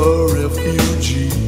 a refugee.